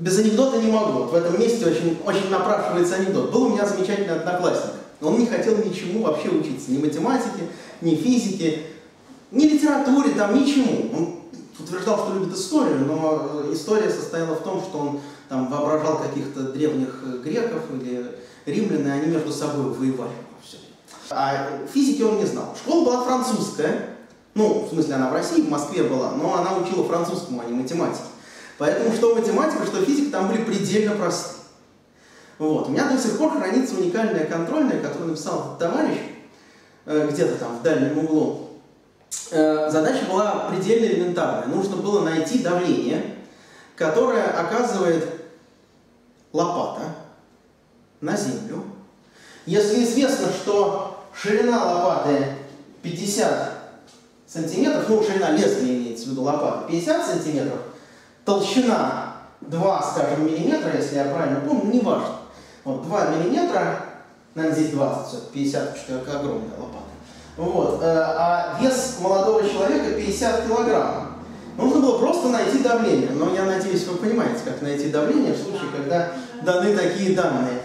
без анекдота не могу. Вот в этом месте очень, очень напрашивается анекдот. Был у меня замечательный одноклассник. Он не хотел ничему вообще учиться. Ни математике, ни физике, ни литературе, там ничему. Он утверждал, что любит историю, но история состояла в том, что он там воображал каких-то древних греков или римлян, и они между собой воевали. А физики он не знал. Школа была французская, ну, в смысле, она в России, в Москве была, но она учила французскому, а не математике. Поэтому что математика, что физика там были предельно просты. Вот. У меня до сих пор хранится уникальная контрольная, которую написал товарищ э, где-то там в дальнем углу. Э, задача была предельно элементарная. Нужно было найти давление, которое оказывает лопата на землю. Если известно, что ширина лопаты 50 сантиметров, ну, ширина лезвия имеется в виду лопаты, 50 сантиметров, толщина 2, скажем, миллиметра, если я правильно помню, не важно. Вот, 2 миллиметра, наверное, здесь 20, 50, что огромная лопата. Вот, э, а вес молодого человека 50 килограмм. Нужно было просто найти давление, но я надеюсь, вы понимаете, как найти давление в случае, когда даны такие данные.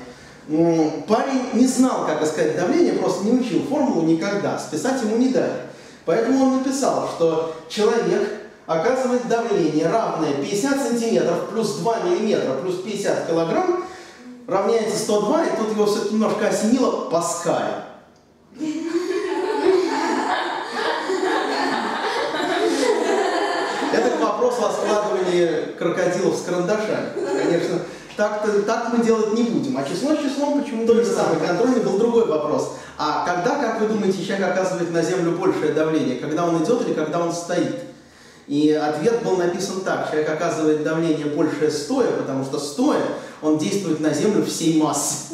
Парень не знал, как искать давление, просто не учил формулу никогда, списать ему не дали. Поэтому он написал, что человек оказывает давление, равное 50 сантиметров плюс 2 миллиметра плюс 50 килограмм, равняется 102, и тут его все-таки немножко осенило Паскаль. Это к вопросу о складывании крокодилов с карандашами. Конечно, так, так мы делать не будем. А число с числом почему-то не самый контрольный был другой вопрос. А когда, как вы думаете, человек оказывает на Землю большее давление? Когда он идет или когда он стоит? И ответ был написан так. Человек оказывает давление большее стоя, потому что стоя он действует на Землю всей массы.